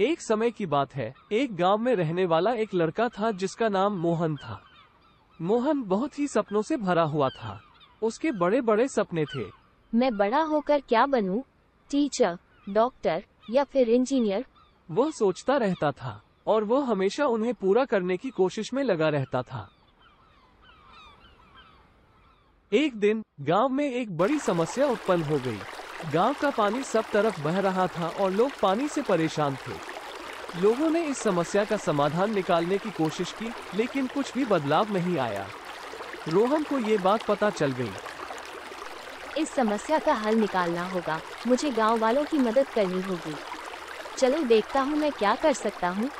एक समय की बात है। एक गाँव में रहने वाला एक लड़का था जिसका नाम मोहन था। मोहन बहुत ही सपनों से भरा हुआ था। उसके बड़े बड़े सपने थे। मैं बड़ा होकर क्या बनूं? टीचर डॉक्टर या फिर इंजीनियर? वह सोचता रहता था और वह हमेशा उन्हें पूरा करने की कोशिश में लगा रहता था। एक दिन गाँव में एक बड़ी समस्या उत्पन्न हो गई। गाँव का पानी सब तरफ़ बह रहा था और लोग पानी से परेशान थे। लोगों ने इस समस्या का समाधान निकालने की कोशिश की लेकिन कुछ भी बदलाव नहीं आया। रोहन को ये बात पता चल गई। इस समस्या का हल निकालना होगा। मुझे गाँव वालों की मदद करनी होगी। चलो देखता हूँ मैं क्या कर सकता हूँ।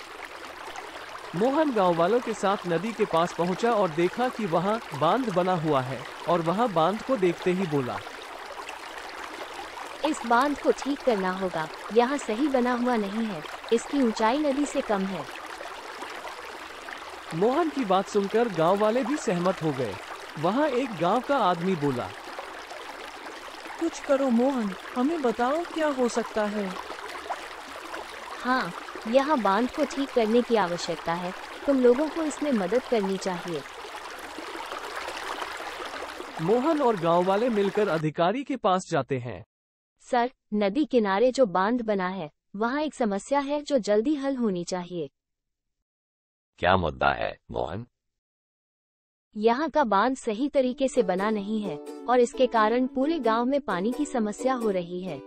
मोहन गाँव वालों के साथ नदी के पास पहुँचा और देखा कि वहाँ बाँध बना हुआ है और वहाँ बाँध को देखते ही बोला इस बाँध को ठीक करना होगा। यहाँ सही बना हुआ नहीं है। इसकी ऊंचाई नदी से कम है। मोहन की बात सुनकर गाँव वाले भी सहमत हो गए। वहाँ एक गाँव का आदमी बोला कुछ करो मोहन हमें बताओ क्या हो सकता है। हाँ यहाँ बाँध को ठीक करने की आवश्यकता है। तुम लोगों को इसमें मदद करनी चाहिए। मोहन और गाँव वाले मिलकर अधिकारी के पास जाते हैं। सर नदी किनारे जो बाँध बना है वहाँ एक समस्या है जो जल्दी हल होनी चाहिए। क्या मुद्दा है मोहन? यहाँ का बाँध सही तरीके से बना नहीं है और इसके कारण पूरे गाँव में पानी की समस्या हो रही है।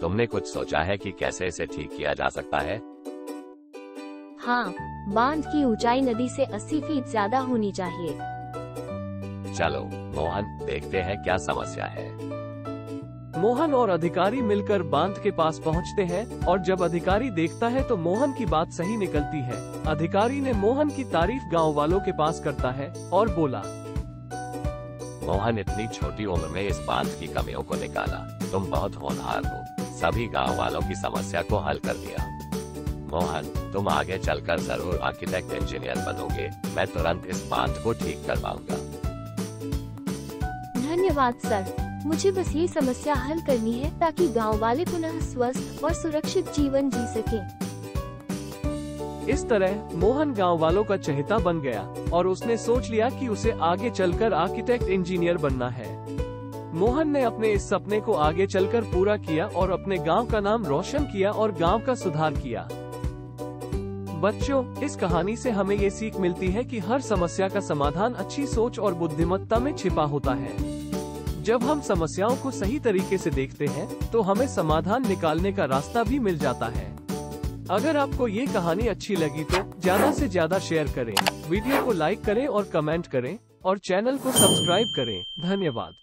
तुमने कुछ सोचा है कि कैसे इसे ठीक किया जा सकता है? हाँ बाँध की ऊंचाई नदी से 80 फीट ज़्यादा होनी चाहिए। चलो मोहन देखते हैं क्या समस्या है। मोहन और अधिकारी मिलकर बाँध के पास पहुँचते हैं और जब अधिकारी देखता है तो मोहन की बात सही निकलती है। अधिकारी ने मोहन की तारीफ़ गाँव वालों के पास करता है और बोला मोहन इतनी छोटी उम्र में इस बाँध की कमियों को निकाला। तुम बहुत होनहार हो। सभी गाँव वालों की समस्या को हल कर दिया। मोहन तुम आगे चलकर ज़रूर आर्किटेक्ट इंजीनियर बनोगे। मैं तुरंत इस बाँध को ठीक करवाऊँगा। धन्यवाद सर। मुझे बस ये समस्या हल करनी है ताकि गाँव वाले पुनः स्वस्थ और सुरक्षित जीवन जी सकें। इस तरह मोहन गाँव वालों का चहेता बन गया और उसने सोच लिया कि उसे आगे चलकर आर्किटेक्ट इंजीनियर बनना है। मोहन ने अपने इस सपने को आगे चलकर पूरा किया और अपने गाँव का नाम रोशन किया और गाँव का सुधार किया। बच्चों, इस कहानी से हमें ये सीख मिलती है कि हर समस्या का समाधान अच्छी सोच और बुद्धिमत्ता में छिपा होता है। जब हम समस्याओं को सही तरीके से देखते हैं तो हमें समाधान निकालने का रास्ता भी मिल जाता है। अगर आपको ये कहानी अच्छी लगी तो ज़्यादा से ज़्यादा शेयर करें, वीडियो को लाइक करें और कमेंट करें, और चैनल को सब्सक्राइब करें। धन्यवाद।